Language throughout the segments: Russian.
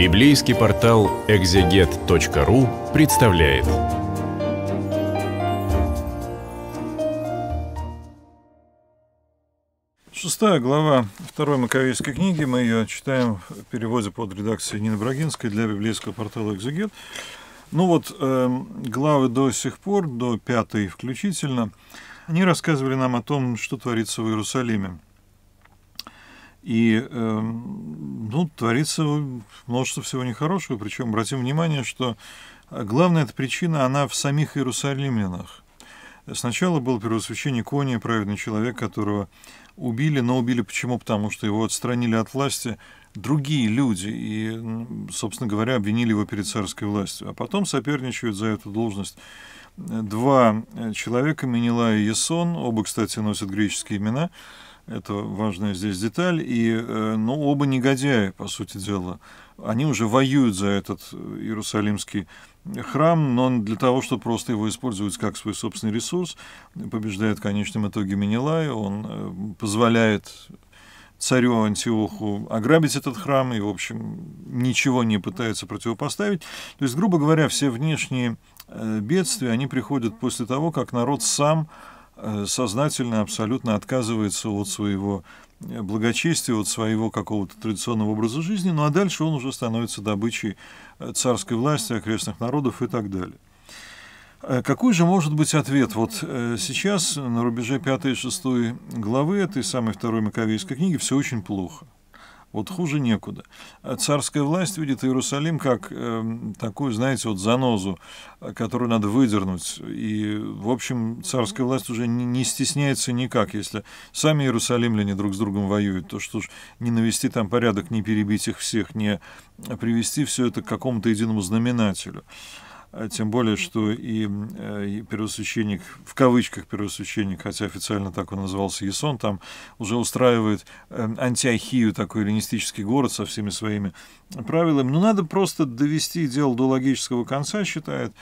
Библейский портал экзегет.ру представляет. Шестая глава второй Маковейской книги. Мы ее читаем в переводе под редакцией Нины Брагинской для библейского портала «Экзегет». Ну вот, э, главы до сих пор, до пятой включительно, они рассказывали нам о том, что творится в Иерусалиме. И э, ну, творится множество всего нехорошего, причем обратим внимание, что главная эта причина, она в самих иерусалимлянах. Сначала был первосвященник Кония, праведный человек, которого убили, но убили почему? Потому что его отстранили от власти другие люди и, собственно говоря, обвинили его перед царской властью. А потом соперничают за эту должность два человека, Менела и Ясон, оба, кстати, носят греческие имена, это важная здесь деталь. И, э, ну, оба негодяи, по сути дела. Они уже воюют за этот Иерусалимский храм, но для того, чтобы просто его использовать как свой собственный ресурс, побеждает в конечном итоге Менелай, он э, позволяет царю Антиоху ограбить этот храм и, в общем, ничего не пытается противопоставить. То есть, грубо говоря, все внешние э, бедствия, они приходят после того, как народ сам Э, сознательно абсолютно отказывается от своего э, благочестия, от своего какого-то традиционного образа жизни, ну а дальше он уже становится добычей э, царской власти, окрестных народов и так далее. Какой же может быть ответ? Вот сейчас на рубеже 5 и 6 главы этой самой второй Маковейской книги все очень плохо. Вот хуже некуда. Царская власть видит Иерусалим как э, такую, знаете, вот занозу, которую надо выдернуть. И, в общем, царская власть уже не, не стесняется никак. Если сами иерусалимляне друг с другом воюют, то что ж не навести там порядок, не перебить их всех, не привести все это к какому-то единому знаменателю. А тем более, что и, э, и первосвященник, в кавычках первосвященник, хотя официально так он назывался Ясон, там уже устраивает э, антиохию, такой эллинистический город со всеми своими правилами. Ну, надо просто довести дело до логического конца, считает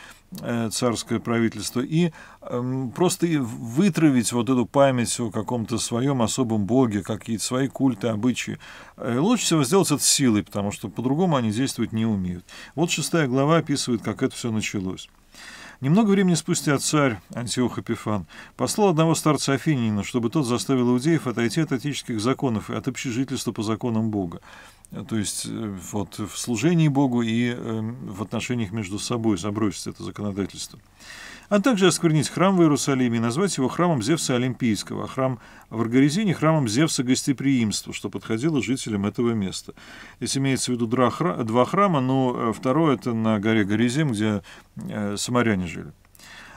царское правительство, и эм, просто вытравить вот эту память о каком-то своем особом боге, какие-то свои культы, обычаи. Э, лучше всего сделать это силой, потому что по-другому они действовать не умеют. Вот шестая глава описывает, как это все началось. Немного времени спустя царь Антиох Эпифан послал одного старца Афинина, чтобы тот заставил иудеев отойти от отеческих законов и от общежительства по законам Бога. То есть э, вот в служении Богу и э, в отношениях между собой забросить это законодательство. А также осквернить храм в Иерусалиме и назвать его храмом Зевса Олимпийского, а храм в Аргоризине храмом Зевса Гостеприимства, что подходило жителям этого места. Здесь имеется в виду два храма, но э, второй это на горе Горизем, где самаряне жили.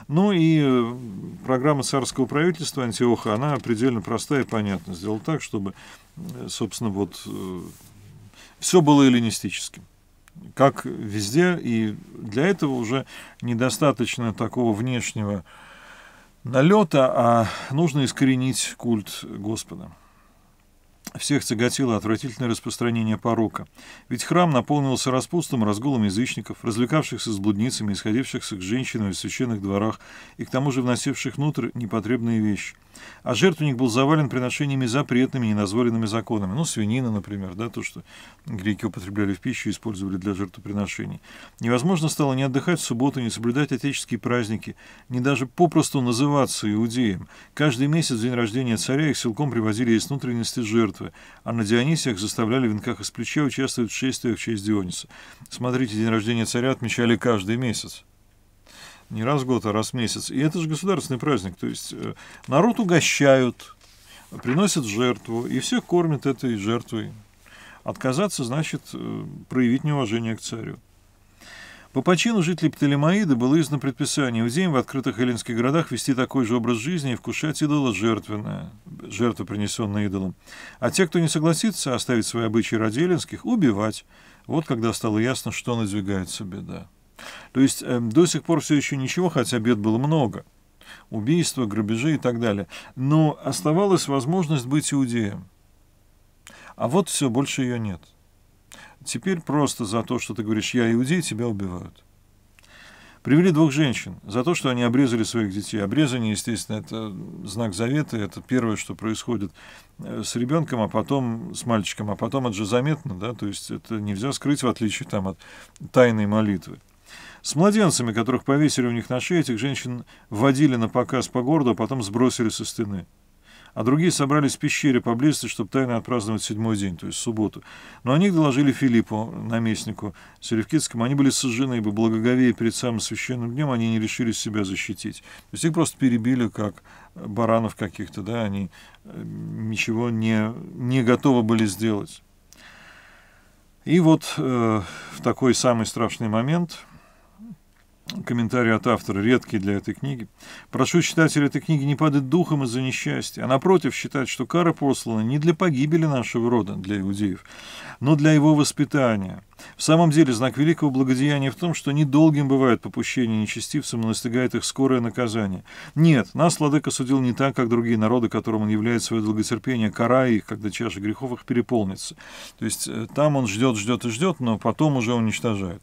Ну и программа царского правительства Антиоха, она предельно простая и понятна. Сделал так, чтобы, собственно, вот все было эллинистическим. Как везде, и для этого уже недостаточно такого внешнего налета, а нужно искоренить культ Господа. Всех тяготило отвратительное распространение порока. Ведь храм наполнился распустом, разгулом язычников, развлекавшихся с блудницами, исходившихся к женщинам в священных дворах и к тому же вносивших внутрь непотребные вещи. А жертвенник был завален приношениями запретными, неназволенными законами. Ну, свинина, например, да, то, что греки употребляли в пищу и использовали для жертвоприношений. Невозможно стало не отдыхать в субботу, не соблюдать отеческие праздники, не даже попросту называться иудеем. Каждый месяц, день рождения царя, их силком привозили из внутренности жертвы, а на Дионисиях заставляли в венках из плеча участвовать в шествиях в честь Диониса. Смотрите, день рождения царя отмечали каждый месяц не раз в год, а раз в месяц. И это же государственный праздник. То есть э, народ угощают, приносят жертву, и всех кормят этой жертвой. Отказаться значит э, проявить неуважение к царю. По почину жителей Птолемаида было издано предписание иудеям в открытых эллинских городах вести такой же образ жизни и вкушать идола жертвенное, жертву, принесенную идолом. А те, кто не согласится оставить свои обычаи ради эллинских, убивать. Вот когда стало ясно, что надвигается беда. То есть э, до сих пор все еще ничего, хотя бед было много. Убийства, грабежи и так далее. Но оставалась возможность быть иудеем. А вот все, больше ее нет. Теперь просто за то, что ты говоришь «я иудей», тебя убивают. Привели двух женщин за то, что они обрезали своих детей. Обрезание, естественно, это знак завета, это первое, что происходит э, с ребенком, а потом с мальчиком, а потом это же заметно, да, то есть это нельзя скрыть в отличие там от тайной молитвы. С младенцами, которых повесили у них на шее, этих женщин водили на показ по городу, а потом сбросили со стены а другие собрались в пещере поблизости, чтобы тайно отпраздновать седьмой день, то есть субботу. Но о них доложили Филиппу, наместнику Селевкидскому. Они были сожжены, ибо благоговея перед самым священным днем они не решили себя защитить. То есть их просто перебили, как баранов каких-то, да, они э, ничего не, не готовы были сделать. И вот э, в такой самый страшный момент – комментарий от автора, редкий для этой книги. Прошу читателя этой книги не падать духом из-за несчастья, а напротив считать, что кара послана не для погибели нашего рода, для иудеев, но для его воспитания. В самом деле, знак великого благодеяния в том, что недолгим бывает попущение нечестивцам и настигает их скорое наказание. Нет, нас Владыка судил не так, как другие народы, которым он являет свое долготерпение, карая их, когда чаша грехов их переполнится. То есть э, там он ждет, ждет и ждет, но потом уже уничтожает.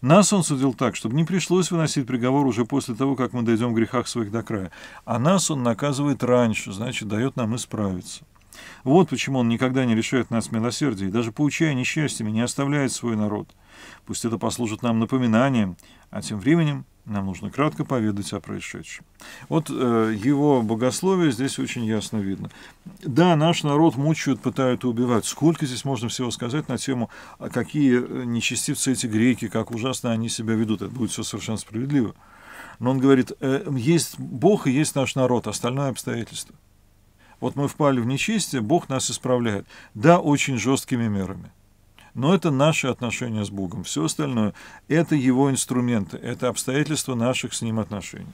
Нас он судил так, чтобы не пришлось выносить приговор уже после того, как мы дойдем в грехах своих до края. А нас он наказывает раньше, значит, дает нам исправиться. Вот почему он никогда не лишает нас милосердия и даже поучая несчастьями не оставляет свой народ. Пусть это послужит нам напоминанием, а тем временем нам нужно кратко поведать о происшедшем. Вот э, его богословие здесь очень ясно видно. Да, наш народ мучают, пытают и убивают. Сколько здесь можно всего сказать на тему, а какие э, нечестивцы эти греки, как ужасно они себя ведут. Это будет все совершенно справедливо. Но он говорит, э, есть Бог и есть наш народ, остальное обстоятельство. Вот мы впали в нечестие, Бог нас исправляет. Да, очень жесткими мерами. Но это наши отношения с Богом. Все остальное – это его инструменты, это обстоятельства наших с ним отношений.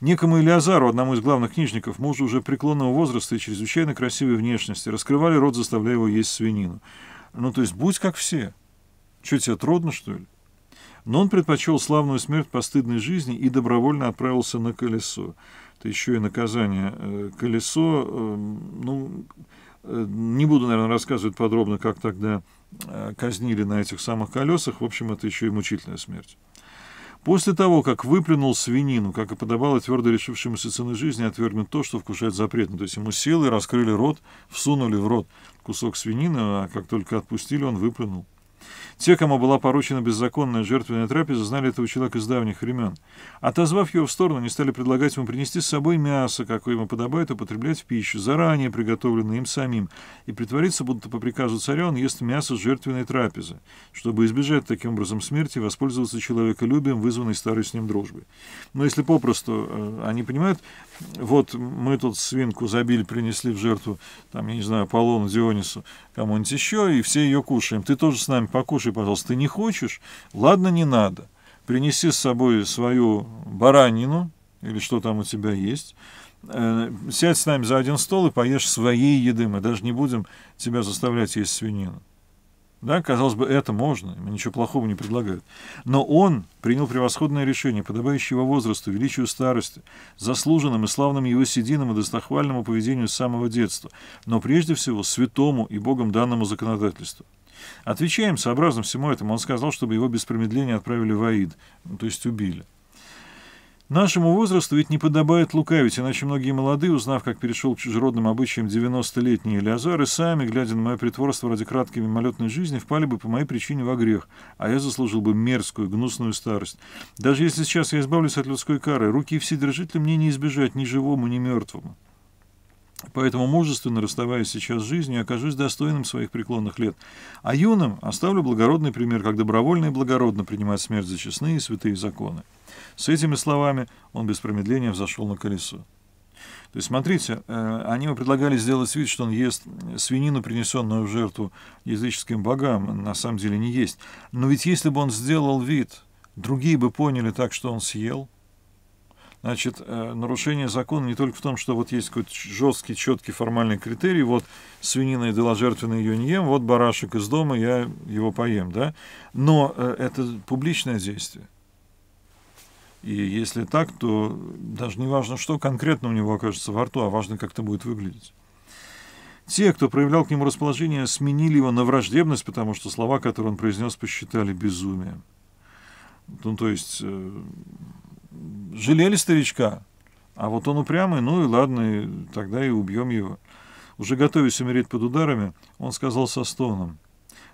Некому Илиазару, одному из главных книжников, мужу уже преклонного возраста и чрезвычайно красивой внешности, раскрывали рот, заставляя его есть свинину. Ну, то есть, будь как все. Что, тебе трудно, что ли? Но он предпочел славную смерть постыдной жизни и добровольно отправился на колесо. Это еще и наказание. Э, колесо, эм, ну, не буду, наверное, рассказывать подробно, как тогда э, казнили на этих самых колесах. В общем, это еще и мучительная смерть. После того, как выплюнул свинину, как и подобало твердо решившемуся цены жизни, отвергнуть то, что вкушает запретно. То есть ему сели, раскрыли рот, всунули в рот кусок свинины, а как только отпустили, он выплюнул. Те, кому была поручена беззаконная жертвенная трапеза, знали этого человека с давних времен. Отозвав его в сторону, они стали предлагать ему принести с собой мясо, какое ему подобает употреблять в пищу, заранее приготовленное им самим, и притвориться, будто по приказу царя он ест мясо с жертвенной трапезы, чтобы избежать таким образом смерти и воспользоваться человеколюбием, вызванной старой с ним дружбой. Но если попросту э, они понимают, вот мы тут свинку забили, принесли в жертву, там, я не знаю, Аполлону, Дионису, кому-нибудь еще, и все ее кушаем. Ты тоже с нами покушай, пожалуйста. Ты не хочешь? Ладно, не надо. Принеси с собой свою баранину, или что там у тебя есть, э, сядь с нами за один стол и поешь своей еды. Мы даже не будем тебя заставлять есть свинину. Да, казалось бы, это можно, ему ничего плохого не предлагают. Но он принял превосходное решение, подобающее его возрасту, величию старости, заслуженным и славным его сединам и достохвальному поведению с самого детства, но прежде всего святому и Богом данному законодательству. Отвечаем, сообразно всему этому, он сказал, чтобы его без промедления отправили в Аид, ну, то есть убили. Нашему возрасту ведь не подобает лукавить, иначе многие молодые, узнав, как перешел к чужеродным обычаям 90-летний Элиазар, и сами, глядя на мое притворство ради краткой мимолетной жизни, впали бы по моей причине во грех, а я заслужил бы мерзкую, гнусную старость. Даже если сейчас я избавлюсь от людской кары, руки вседержителя мне не избежать ни живому, ни мертвому. Поэтому мужественно расставаясь сейчас с жизнью, окажусь достойным своих преклонных лет. А юным оставлю благородный пример, как добровольно и благородно принимать смерть за честные и святые законы. С этими словами он без промедления взошел на колесо. То есть, смотрите, э, они ему предлагали сделать вид, что он ест свинину, принесенную в жертву языческим богам, на самом деле не есть. Но ведь если бы он сделал вид, другие бы поняли так, что он съел – Значит, э, нарушение закона не только в том, что вот есть какой-то жесткий, четкий формальный критерий, вот свинина и дела жертвенной ее не ем, вот барашек из дома, я его поем, да, но э, это публичное действие. И если так, то даже не важно, что конкретно у него окажется во рту, а важно, как это будет выглядеть. Те, кто проявлял к нему расположение, сменили его на враждебность, потому что слова, которые он произнес, посчитали безумием. Ну, то есть э, жалели старичка, а вот он упрямый, ну и ладно, и тогда и убьем его. Уже готовясь умереть под ударами, он сказал со стоном,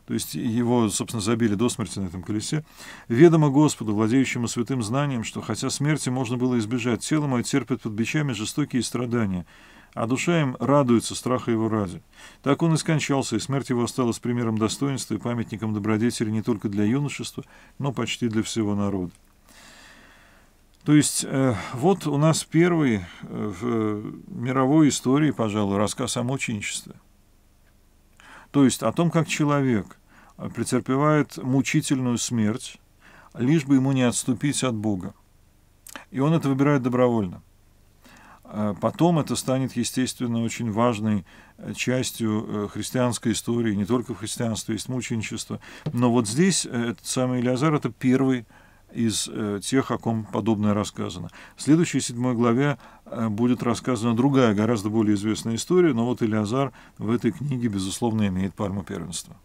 то есть его, собственно, забили до смерти на этом колесе, «Ведомо Господу, владеющему святым знанием, что хотя смерти можно было избежать, тело мое терпит под бичами жестокие страдания, а душа им радуется страха его ради. Так он и скончался, и смерть его осталась примером достоинства и памятником добродетели не только для юношества, но почти для всего народа. То есть э, вот у нас первый э, в мировой истории, пожалуй, рассказ о мученичестве. То есть о том, как человек претерпевает мучительную смерть, лишь бы ему не отступить от Бога. И он это выбирает добровольно. Потом это станет, естественно, очень важной э, частью э, христианской истории. Не только в христианстве есть мученичество. Но вот здесь э, этот самый Илиазар – это первый из тех, о ком подобное рассказано. В следующей седьмой главе будет рассказана другая, гораздо более известная история, но вот Илиазар в этой книге, безусловно, имеет пальму первенства.